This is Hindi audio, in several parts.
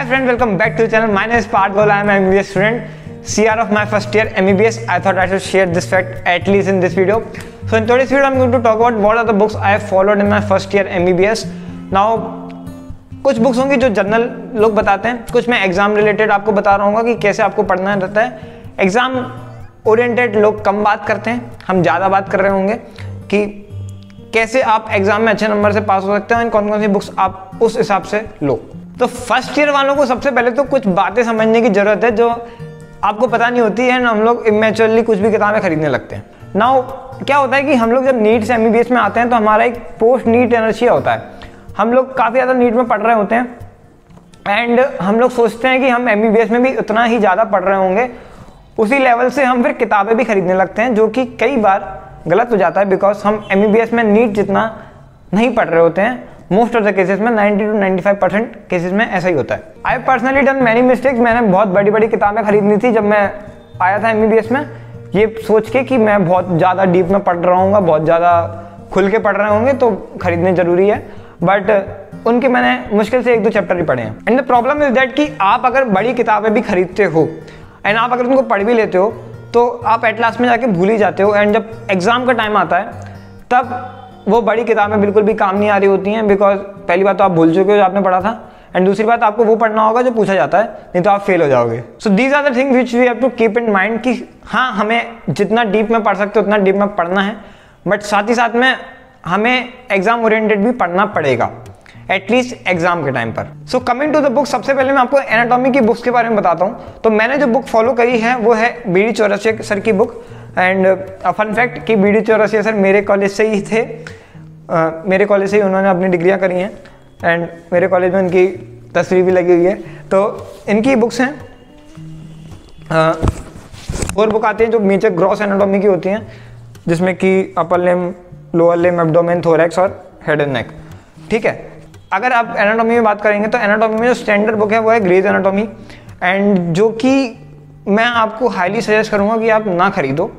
Hi friend welcome back to channel my name is Parth Bola I am MBBS student CR of my first year MBBS I thought I should share this fact at least in this video so in today's video I am going to talk about what are the books I have followed in my first year MBBS now कुछ बुक्स होंगी जो जनरल लोग बताते हैं। कुछ मैं एग्ज़ाम रिलेटेड आपको बता रहा हूँ कि कैसे आपको पढ़ना रहता है। एग्ज़ाम ओरिएंटेड लोग कम बात करते हैं। हम ज़्यादा बात कर रहे होंगे कि कैसे आप एग्ज़ाम में अच्छे नंबर से पास हो सकते हैं एंड कौन कौन सी बुक्स आप उस हिसाब से लो। तो फ़र्स्ट ईयर वालों को सबसे पहले तो कुछ बातें समझने की ज़रूरत है जो आपको पता नहीं होती है, हम लोग इमेचुअरली कुछ भी किताबें खरीदने लगते हैं। नाउ क्या होता है कि हम लोग जब नीट से एम में आते हैं तो हमारा एक पोस्ट नीट एनर्शिया होता है। हम लोग काफ़ी ज़्यादा नीट में पढ़ रहे होते हैं एंड हम लोग सोचते हैं कि हम एम में भी उतना ही ज़्यादा पढ़ रहे होंगे। उसी लेवल से हम फिर किताबें भी खरीदने लगते हैं, जो कि कई बार गलत हो जाता है बिकॉज़ हम एम में नीट जितना नहीं पढ़ रहे होते हैं। मोस्ट ऑफ़ द केसेस में 90 टू 95 परसेंट केसेस में ऐसा ही होता है। I personally done many mistakes मैंने बहुत बड़ी बड़ी किताबें खरीदनी थी जब मैं आया था एमबीबीएस में। ये सोच के कि मैं बहुत ज़्यादा डीप में पढ़ रहा हूँ बहुत ज़्यादा खुल के पढ़ रहे होंगे तो खरीदने ज़रूरी है। बट उनके मैंने मुश्किल से एक दो चैप्टर ही पढ़े हैं। And the problem is that कि आप अगर बड़ी किताबें भी खरीदते हो एंड आप अगर उनको पढ़ भी लेते हो तो आप एट लास्ट में जाके भूल ही जाते हो। एंड जब एग्ज़ाम का टाइम आता है, तब वो बड़ी किताबें बिल्कुल भी काम नहीं आ रही होती हैं बिकॉज़ पहली बात तो आप भूल चुके हो जो आपने पढ़ा था एंड दूसरी बात आपको वो पढ़ना होगा जो पूछा जाता है, नहीं तो आप फेल हो जाओगे। So these are the thing which we have to keep in mind कि हाँ हमें जितना डीप में पढ़ सकते हो, उतना डीप में पढ़ना है बट साथ ही साथ में हमें एग्ज़ाम ओरिएंटेड भी पढ़ना पड़ेगा एटलीस्ट एग्ज़ाम के टाइम पर। So coming to the book सबसे पहले मैं आपको एनाटॉमी की बुक्स के बारे में बताता हूँ। तो मैंने जो बुक फॉलो करी है, वो है बी डी चौरसिया सर की बुक एंड फन फैक्ट कि बी डी चौरसिया सर मेरे कॉलेज से ही थे। Uh, मेरे कॉलेज से ही उन्होंने अपनी डिग्रियाँ करी हैं। एंड मेरे कॉलेज में उनकी तस्वीर भी लगी हुई है। तो इनकी बुक्स हैं। Uh, बुक आती हैं जो नीचे ग्रॉस एनाटॉमी की होती हैं जिसमें कि upper limb lower limb abdomen thorax और हेड एंड नेक ठीक है? अगर आप एनाटॉमी में बात करेंगे तो एनाटॉमी में जो स्टैंडर्ड बुक है वो है ग्रेज एनाटॉमी एंड जो कि मैं आपको हाईली सजेस्ट करूँगा कि आप ना खरीदो।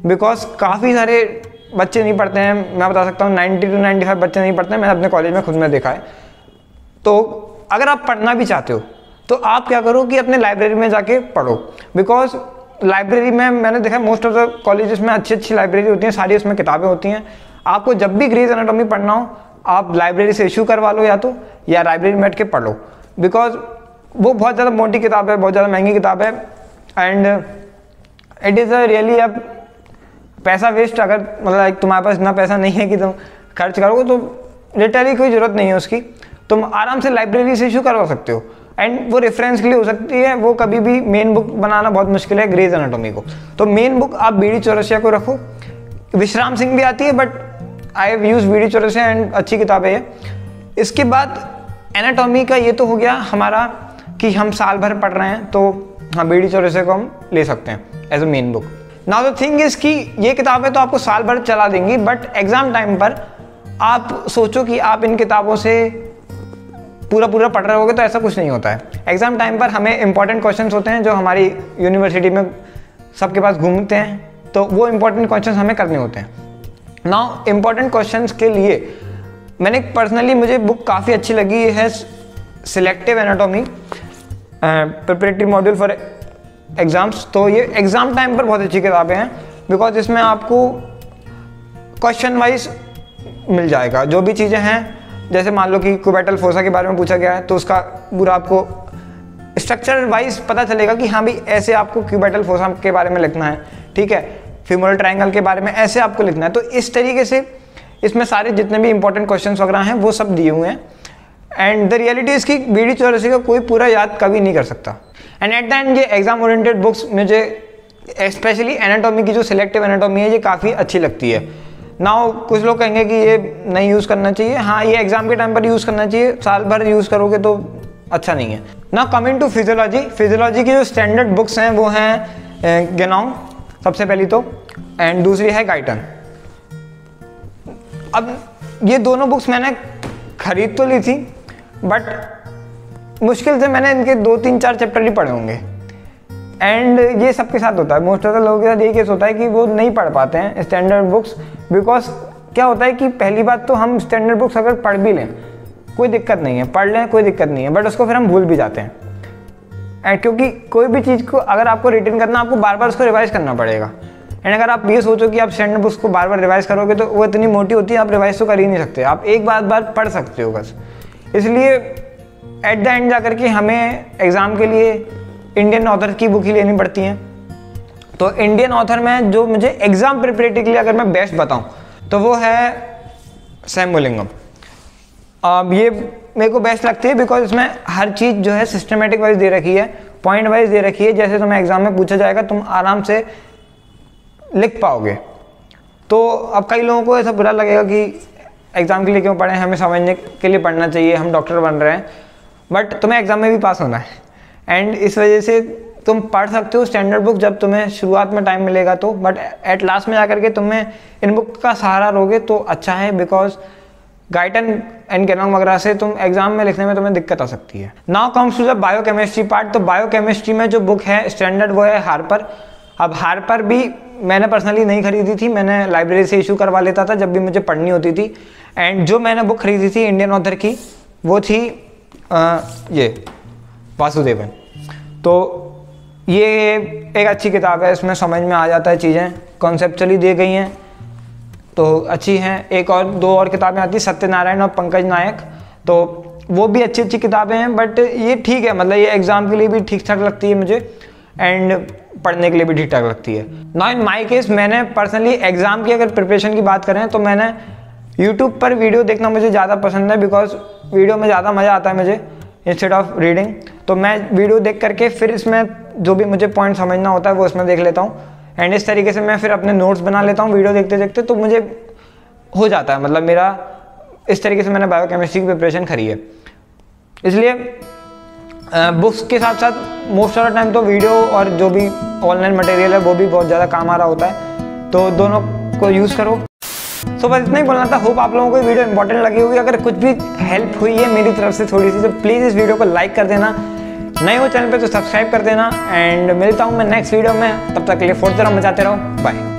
बिकॉज़ काफ़ी सारे बच्चे नहीं पढ़ते हैं। मैं बता सकता हूँ 90 टू 95 बच्चे नहीं पढ़ते हैं। मैंने अपने कॉलेज में खुद में देखा है। तो अगर आप पढ़ना भी चाहते हो तो आप क्या करो कि अपने लाइब्रेरी में जाके पढ़ो। बिकॉज़ लाइब्रेरी में मैंने देखा मोस्ट ऑफ़ द कॉलेजेस में अच्छी अच्छी लाइब्रेरी होती हैं। सारी उसमें किताबें होती हैं। आपको जब भी ग्रेज एनाटॉमी पढ़ना हो, आप लाइब्रेरी से इशू करवा लो या तो या लाइब्रेरी में बैठ के पढ़। लो बिकॉज़ वो बहुत ज़्यादा मोटी किताब है, बहुत ज़्यादा महँगी किताब है। And it is a really अब पैसा वेस्ट अगर मतलब तुम्हारे पास इतना पैसा नहीं है कि तुम खर्च करोगे तो लिटरली कोई ज़रूरत नहीं है उसकी। तुम आराम से लाइब्रेरी से इशू करवा सकते हो। एंड वो रेफरेंस के लिए हो सकती है, वो कभी भी मेन बुक बनाना बहुत मुश्किल है ग्रेज एनाटोमी को। तो मेन बुक आप बीडी चौरसिया को रखो। विश्राम सिंह भी आती है बट आई हैव यूज़ वीडियो चोर से एंड अच्छी किताब है। इसके बाद एनाटॉमी का ये तो हो गया हमारा कि हम साल भर पढ़ रहे हैं तो हाँ बीडी चौरसिया को हम ले सकते हैं as a main book now the thing is कि ये किताबें तो आपको साल भर चला देंगी बट एग्ज़ाम टाइम पर आप सोचो कि आप इन किताबों से पूरा पूरा पढ़ रहे होगे तो ऐसा कुछ नहीं होता है। एग्ज़ाम टाइम पर हमें इंपॉर्टेंट क्वेश्चन होते हैं जो हमारी यूनिवर्सिटी में सबके पास घूमते हैं तो वो इंपॉर्टेंट क्वेश्चन हमें करने होते हैं। नाउ इंपॉर्टेंट क्वेश्चन के लिए मैंने पर्सनली मुझे बुक काफ़ी अच्छी लगी है selective anatomy preparatory module for exams तो ये एग्ज़ाम टाइम पर बहुत अच्छी किताबें हैं बिकॉज़ इसमें आपको क्वेश्चन वाइज मिल जाएगा। जो भी चीज़ें हैं, जैसे मान लो कि कुबेटल फोसा के बारे में पूछा गया है तो उसका पूरा आपको स्ट्रक्चर वाइज पता चलेगा कि हाँ भाई ऐसे आपको क्यूबेटल फोसा के बारे में लिखना है, ठीक है? फिमोरल ट्रायंगल के बारे में ऐसे आपको लिखना है। तो इस तरीके से इसमें सारे जितने भी इंपॉर्टेंट क्वेश्चन वगैरह हैं, वो सब दिए हुए हैं। एंड द रियलिटी इसकी बी डी चौरसी का कोई पूरा याद कभी नहीं कर सकता। एंड एट द एंड ये एग्ज़ाम ओरिएंटेड बुक्स मुझे स्पेशली एनाटॉमी की जो सिलेक्टिव एनाटॉमी है, ये काफ़ी अच्छी लगती है। नाउ कुछ लोग कहेंगे कि ये नहीं यूज़ करना चाहिए। हाँ ये एग्ज़ाम के टाइम पर यूज़ करना चाहिए। साल भर यूज़ करोगे तो अच्छा नहीं है। ना कमिंग टू फिजियोलॉजी फिजियोलॉजी की जो स्टैंडर्ड बुक्स हैं, वो हैं गेनाउ सबसे पहली तो एंड दूसरी है गाइटन अब ये दोनों बुक्स मैंने खरीद तो ली थी बट मुश्किल से मैंने इनके दो तीन चार चैप्टर ही पढ़े होंगे। एंड ये सबके साथ होता है। मोस्ट ऑफ़ द लोगों के साथ ये केस होता है कि वो नहीं पढ़ पाते हैं स्टैंडर्ड बुक्स बिकॉज़ क्या होता है कि पहली बात तो हम स्टैंडर्ड बुक्स अगर पढ़ भी लें, कोई दिक्कत नहीं है। पढ़ लें, कोई दिक्कत नहीं है। बट उसको फिर हम भूल भी जाते हैं। एंड क्योंकि कोई भी चीज़ को अगर आपको रिटर्न करना, आपको बार बार उसको रिवाइज करना पड़ेगा। एंड अगर आप ये सोचो कि आप स्टैंडर्ड बुक्स को बार बार रिवाइज करोगे तो वो इतनी मोटी होती है, आप रिवाइज तो कर ही नहीं सकते। आप एक बार बार पढ़ सकते हो बस। इसलिए एट द एंड जाकर के हमें एग्ज़ाम के लिए इंडियन ऑथर की बुक ही लेनी पड़ती हैं। तो इंडियन ऑथर में जो मुझे एग्ज़ाम प्रिपरेटिव के लिए अगर मैं बेस्ट बताऊँ तो वो है सैमुलिंगम अब ये मेरे को बेस्ट लगती है बिकॉज़ इसमें हर चीज़ जो है सिस्टमेटिक वाइज दे रखी है पॉइंट वाइज दे रखी है। जैसे तुम्हें एग्ज़ाम में पूछा जाएगा, तुम आराम से लिख पाओगे। तो अब कई लोगों को ऐसा बुरा लगेगा कि एग्ज़ाम के लिए क्यों पढ़े हमें समझने के लिए पढ़ना चाहिए। हम डॉक्टर बन रहे हैं। बट तुम्हें एग्ज़ाम में भी पास होना है। एंड इस वजह से तुम पढ़ सकते हो स्टैंडर्ड बुक जब तुम्हें शुरुआत में टाइम मिलेगा तो। बट एट लास्ट में जाकर के तुम्हें इन बुक का सहारा लोगे तो अच्छा है बिकॉज़ गाइटन एंड कैनॉन वगैरह से तुम एग्ज़ाम में लिखने में तुम्हें दिक्कत आ सकती है। Now comes to the biochemistry part तो बायोकेमिस्ट्री में जो बुक है स्टैंडर्ड वो है हार्पर। अब हार्पर भी मैंने पर्सनली नहीं खरीदी थी मैंने लाइब्रेरी से इशू करवा लेता था जब भी मुझे पढ़नी होती थी। एंड जो मैंने बुक खरीदी थी इंडियन ऑथर की वो थी आ, ये वासुदेवन। तो ये एक अच्छी किताब है इसमें समझ में आ जाता है चीज़ें कॉन्सेप्चुअली दी गई हैं। तो अच्छी हैं। एक और दो और किताबें आती सत्यनारायण और पंकज नायक। तो वो भी अच्छी अच्छी किताबें हैं बट ये ठीक है मतलब ये एग्ज़ाम के लिए भी ठीक ठाक लगती है मुझे। एंड पढ़ने के लिए भी ठीक ठाक लगती है। ना इन माई केस मैंने पर्सनली एग्ज़ाम की अगर प्रिपरेशन की बात करें तो मैंने यूट्यूब पर वीडियो देखना मुझे ज़्यादा पसंद है बिकॉज़ वीडियो में ज़्यादा मज़ा आता है मुझे इंस्टेड ऑफ़ रीडिंग तो मैं वीडियो देख करके फिर इसमें जो भी मुझे पॉइंट समझना होता है, वो इसमें देख लेता हूँ। एंड इस तरीके से मैं फिर अपने नोट्स बना लेता हूँ वीडियो देखते देखते तो मुझे हो जाता है। मतलब मेरा इस तरीके से मैंने बायोकेमिस्ट्री की प्रिपरेशन करी है। इसलिए बुक्स के साथ साथ मोस्ट ऑफ़ द टाइम तो वीडियो और जो भी ऑनलाइन मटेरियल है वो भी बहुत ज़्यादा काम आ रहा होता है। तो दोनों को यूज़ करो। सो so, बस इतना ही बोलना था। होप आप लोगों को वीडियो इंपॉर्टेंट लगी होगी। अगर कुछ भी हेल्प हुई है मेरी तरफ़ से थोड़ी सी तो प्लीज़ इस वीडियो को लाइक कर देना। नए हो चैनल पे तो सब्सक्राइब कर देना। एंड मिलता हूँ मैं नेक्स्ट वीडियो में। तब तक के लिए फोड़ते रहो मचाते रहो। बाय